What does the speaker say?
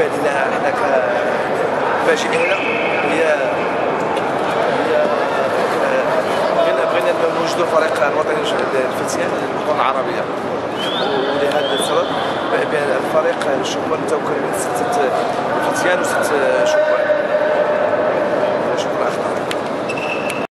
بالنسبة لنا إحنا كلاجئين هي هي بغينا بغينا نوجدوا فريق الوطني الفتيان للبطوله العربية. ولهذا السبب بان الفريق الشبان توكل من ستة فتيان وست شبان